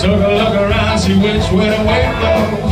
Took a look around, see which way the wind blows.